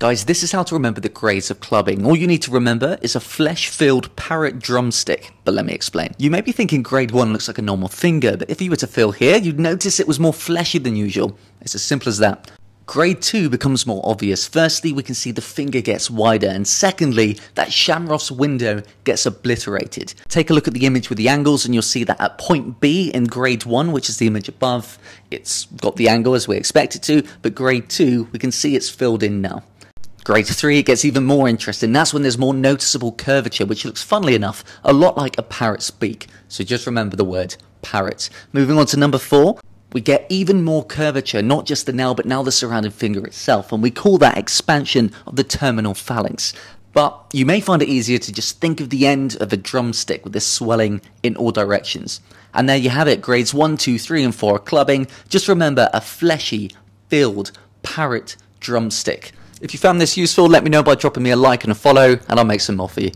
Guys, this is how to remember the grades of clubbing. All you need to remember is a flesh-filled parrot drumstick. But let me explain. You may be thinking grade 1 looks like a normal finger, but if you were to feel here, you'd notice it was more fleshy than usual. It's as simple as that. Grade 2 becomes more obvious. Firstly, we can see the finger gets wider, and secondly, that Schamroth's window gets obliterated. Take a look at the image with the angles, and you'll see that at point B in grade 1, which is the image above, it's got the angle as we expect it to, but grade 2, we can see it's filled in now. Grade 3, it gets even more interesting. That's when there's more noticeable curvature, which looks, funnily enough, a lot like a parrot's beak. So just remember the word parrot. Moving on to number 4, we get even more curvature, not just the nail, but now the surrounding finger itself, and we call that expansion of the terminal phalanx. But you may find it easier to just think of the end of a drumstick with this swelling in all directions. And there you have it, grades 1, 2, 3, and 4 clubbing. Just remember a fleshy, filled parrot drumstick. If you found this useful, let me know by dropping me a like and a follow, and I'll make some more for you.